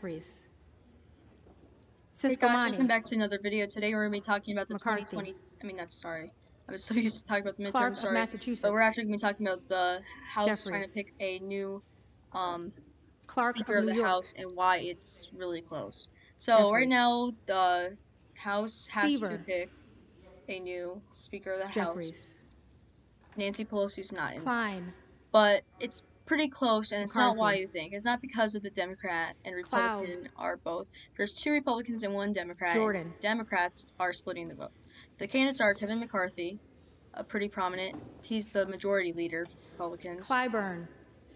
Jeffries. Hey guys, welcome back to another video. Today we're going to be talking about the McCarthy. 2020. I mean, that's sorry. I was so used to talking about the midterm. Clark sorry, Massachusetts. but we're actually going to be talking about the House trying to pick a new um, Clark Speaker of of the York. House and why it's really close. So right now the House has to pick a new Speaker of the House. Jeffries. Nancy Pelosi's not in, Cline. but it's pretty close, and it's not why you think. It's not because of the Democrat and Cloud. Republican are both. There's two Republicans and one Democrat. Jordan. Democrats are splitting the vote. The candidates are Kevin McCarthy, a pretty prominent. He's the majority leader of Republicans. Clyburn.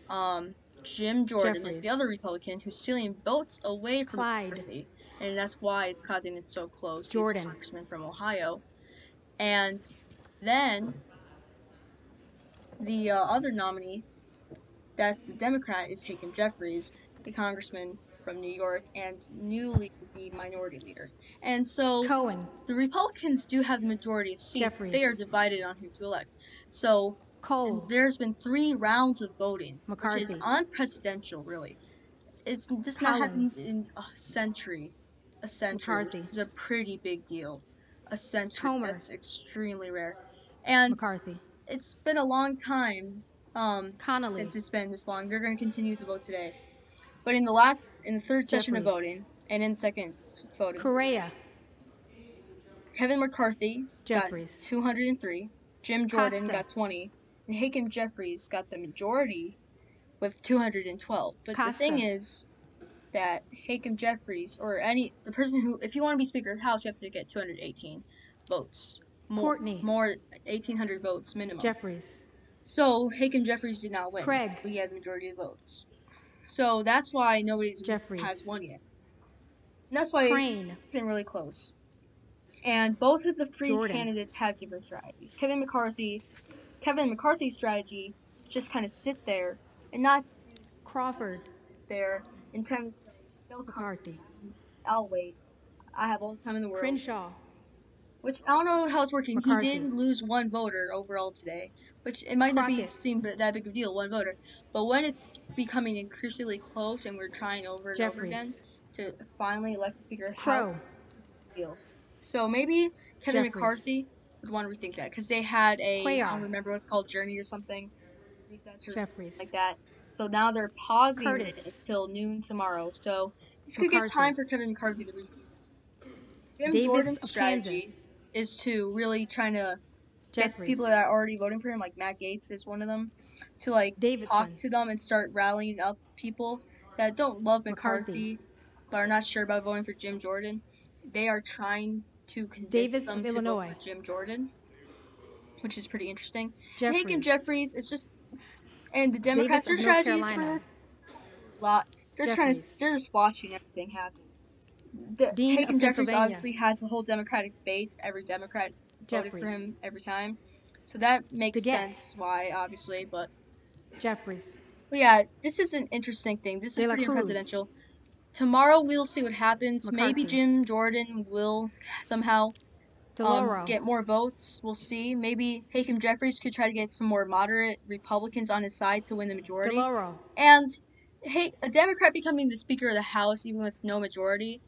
Um, Jim Jordan is the other Republican who's stealing votes away from Clyde. McCarthy, and that's why it's causing it so close. Jordan. He's a congressman from Ohio, and then the uh, other nominee, that's the Democrat, is Hakeem Jeffries, the congressman from New York, and newly the minority leader. And so Cohen. the Republicans do have the majority of seats. but They are divided on who to elect. So Cole. there's been three rounds of voting, which is unprecedented, really. It's this not happened in a century. A century McCarthy. is a pretty big deal. A century Comer. that's extremely rare, and McCarthy. it's been a long time um, Connolly. since it's been this long. They're going to continue to vote today, but in the last, in the third session of voting, and in second voting, Correa. Kevin McCarthy Jeffries. got 203. Jim Jordan Costa. got 20. And Hakeem Jeffries got the majority with 212. But the thing is that Hakeem Jeffries, or any, the person who, if you want to be Speaker of the House, you have to get 218 votes. More, Courtney. More, 1,800 votes minimum. Jeffries. So Hakeem Jeffries did not win. Craig. He had the majority of votes. So that's why nobody's Jeffries. has won yet. And that's why Crane. It's been really close. And both of the three Jordan. candidates have different strategies. Kevin McCarthy, Kevin McCarthy's strategy just kind of sit there and not Crawford. there in terms of McCarthy. I'll wait. I have all the time in the world. Crenshaw. Which I don't know how it's working. McCarthy. He did lose one voter overall today, which it might not be Crockett. seem that big of a deal, one voter. But when it's becoming increasingly close and we're trying over and over again to finally elect a speaker, Crow. Deal. So maybe Kevin Jeffries. McCarthy would want to rethink that because they had a I don't remember what's called Journey or something, recess or something like that. So now they're pausing it Curtis. until noon tomorrow. So this could give time for Kevin McCarthy to rethink. Jim Davids Jordan's strategy Kansas. Is to really trying to get people that are already voting for him, like Matt Gaetz is one of them, to like Davidson. talk to them and start rallying up people that don't love McCarthy, McCarthy. but are not sure about voting for Jim Jordan. They are trying to convince Davis them of to Illinois. vote for Jim Jordan, which is pretty interesting. Jeffries. Hakeem Jeffries is just, and the Democrats' of North strategy for this lot. They're just trying to, they're just watching everything happen. The, Dean Hakeem Jeffries obviously has a whole Democratic base. Every Democrat voted for him every time, so that makes sense why, obviously. But, Jeffries. but yeah, this is an interesting thing. This is pretty Cruz. unpresidential. Tomorrow we'll see what happens. Maybe Jim Jordan will somehow um, get more votes. We'll see. Maybe Hakeem Jeffries could try to get some more moderate Republicans on his side to win the majority. DeLauro. And hey, a Democrat becoming the Speaker of the House, even with no majority,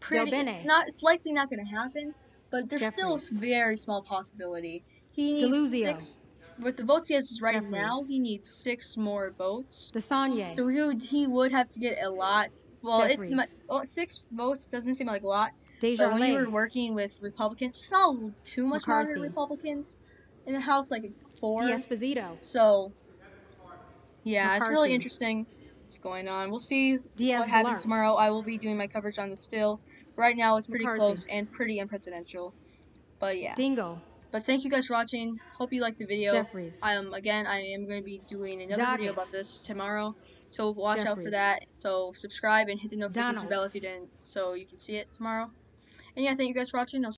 pretty. It's Bene. not. It's likely not going to happen, but there's still a very small possibility. He needs Deluzio. six. With the votes he has right now, he needs six more votes. DeSaulnier. So he would, he would have to get a lot. Well, it Jeffries. might, well, six votes doesn't seem like a lot. But when you were working with Republicans, it's not too much moderate McCarthy. Republicans in the House, like four. D'Esposito. So, yeah, it's really interesting what's going on. We'll see Diaz what happens tomorrow. I will be doing my coverage on the still. Right now, it's pretty McCarthy. close and pretty unpresidential. But yeah. Dingell. But thank you guys for watching. Hope you liked the video. Jeffries. Um, again, I am going to be doing another video about this tomorrow. So watch out for that. So subscribe and hit the notification bell if you didn't, so you can see it tomorrow. And yeah, thank you guys for watching. I'll